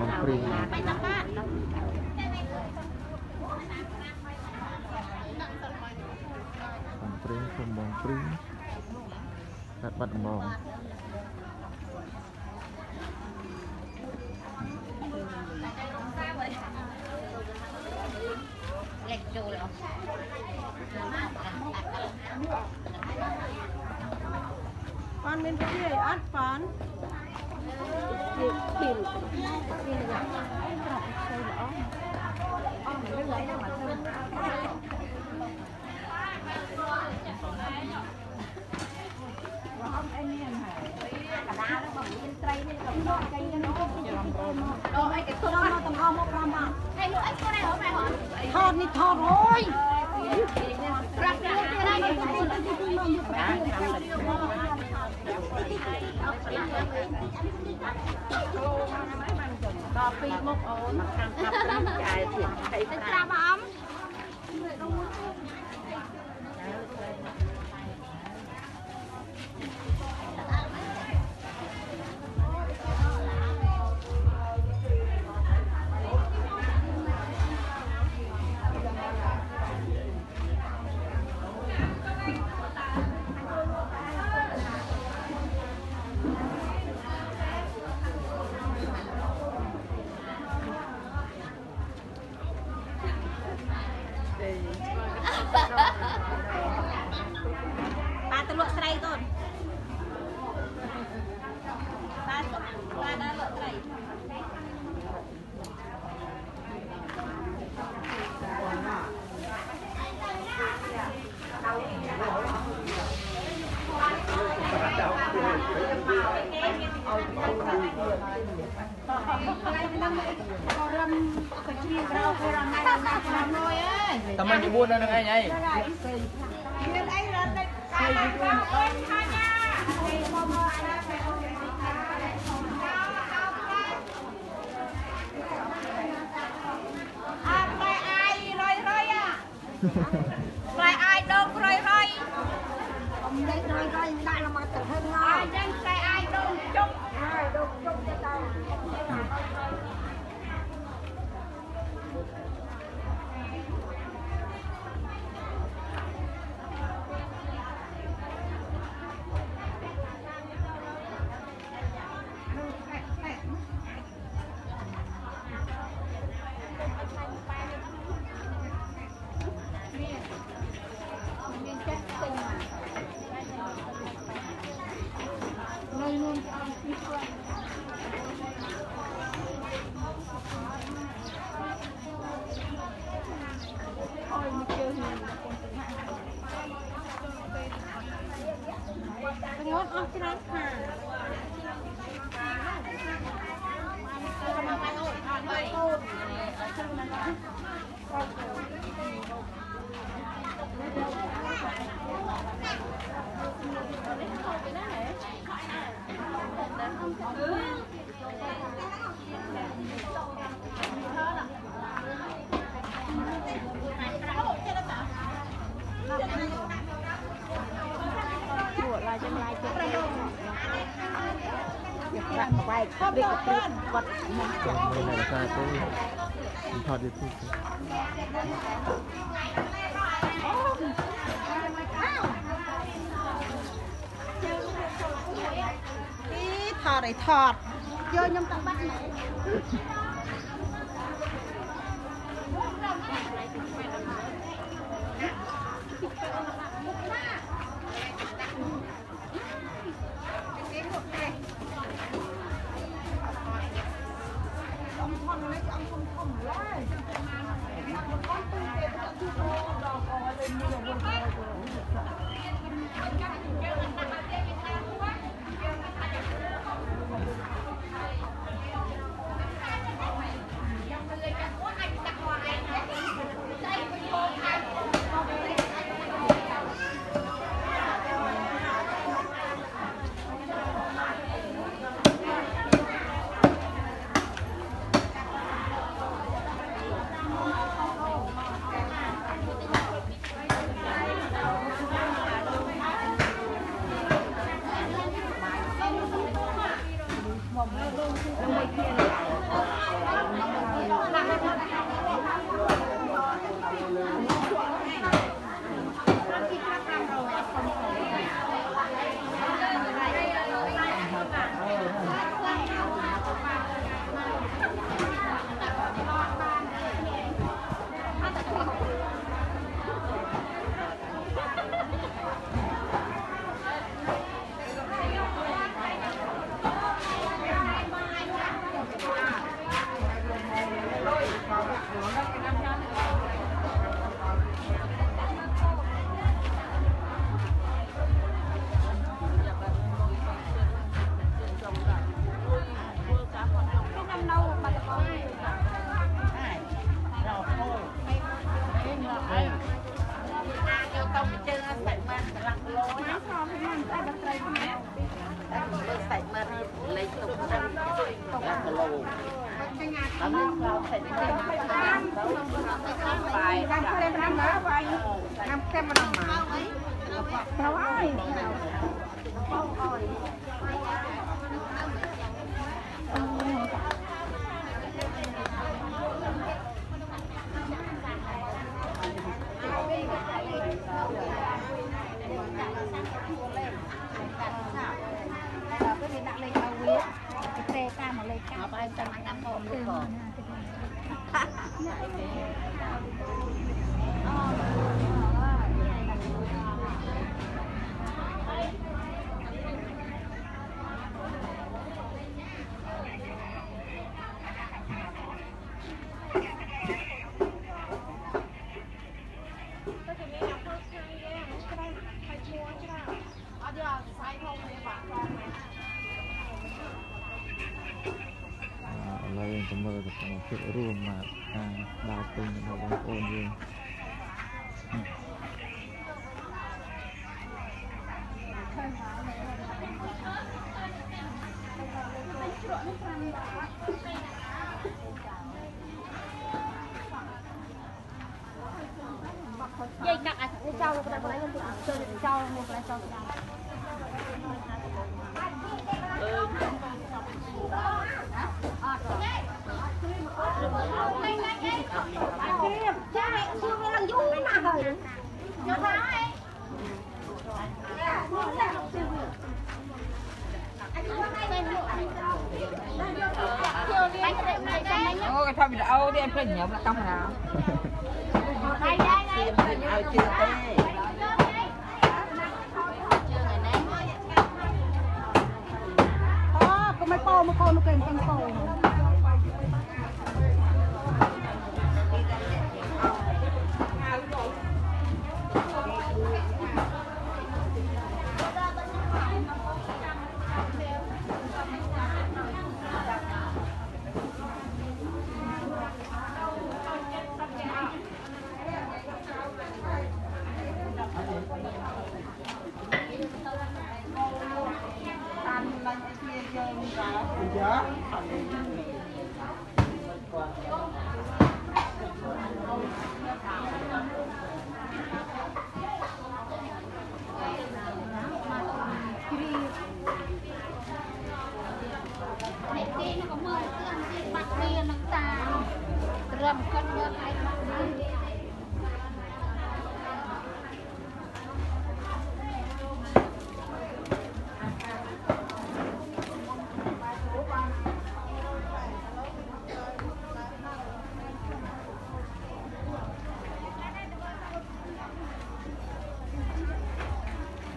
នំព្រីងនំព្រីងខ្ញុំនំព្រីងកាត់បាត់ដំបងលេខចូលអស់បានមានពីអីអត់បាន ពីពីពីយ៉ាងប្រាប់ទៅល្អអស់មិនលៃដល់មកទៅដល់អីក៏ទុំមកតំអស់មក5មកហើយលោកអីក៏ដែរហ៎ម៉ែហ៎ថតនេះថតអូយប្រាប់ទៀតទៀតហើយ ដល់ពីមុខអូនខាងខាប់ចាយទៀតហើយទៅប្រាប់អំបា តែមិន9នៅនឹងឯងអីអាប្រៃអាយរយរយអាប្រៃអាយដងរយរយអមលេខរយរយដាក់លមកទៅហឹងអាយចឹងប្រៃអាយដងជុកហើយដុកជុំ あ、嫌い ដាក់ក្បែកវាក៏ព្រៀបវត្តមុខចាំ ឡើងផ្លែ5មើលវាយតាមផ្លែម្ដងមកទៅអើយបងអើយតែតាមលេខតាមបាយតាមតាមផងលោកបង ឡូវយើងទៅមើលសកម្មភាពរួមមកការដើរពេញរបស់បងប្អូនយើងហឹម dây Ô, cái thằng bị đau đi em phải nhớ là tông nào. đây đây đây Ai chưa tê. kamukha-mukha yung pangkaon. Cô mấy cô nó kèm canh cô Này kia nó có mưa cứ ăn cái bạc kia nó ta rầm cân ngơ hay bạc kia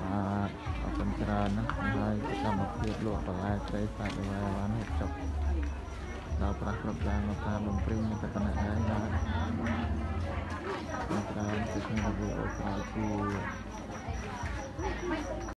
បាទអរគុណច្រើនណាស់ហើ យសកម្មភាពលក់បន្លែត្រីសាច់អ្វីបានហូបចុកដល់ប្រាស់គ្រប់យ៉ាងមកតាមបំព្រីងនៅតែប៉ុណ្ណេះហើយបាទអរគុណច្រើនគឺខ្ញុំវីដេអូក្រោយគឺ